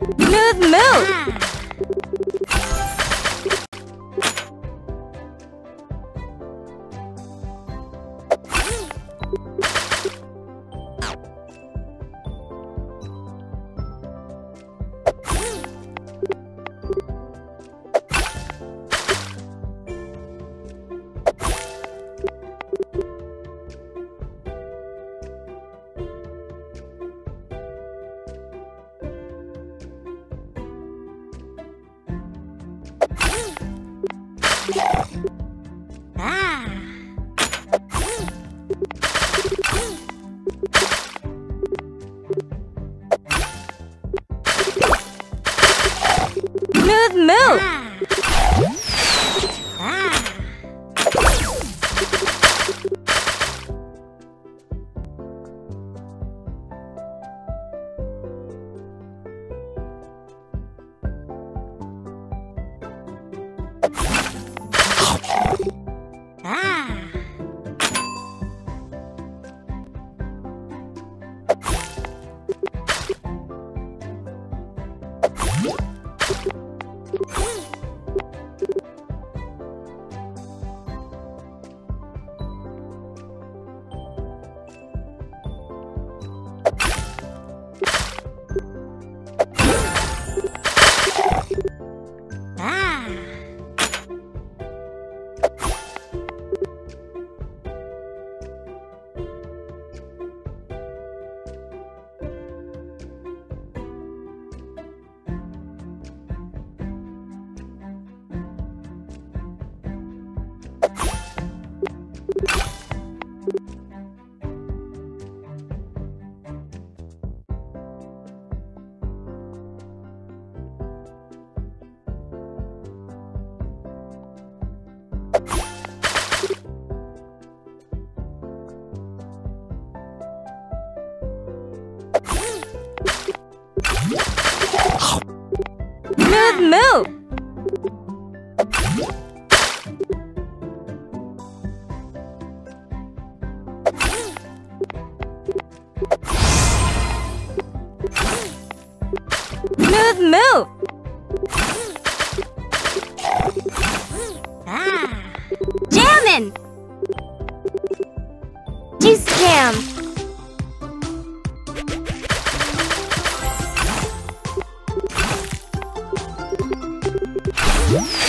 Move, move! Smooth move! Oh. Smooth move! Smooth move! Ah. Jammin'! Juice jam! you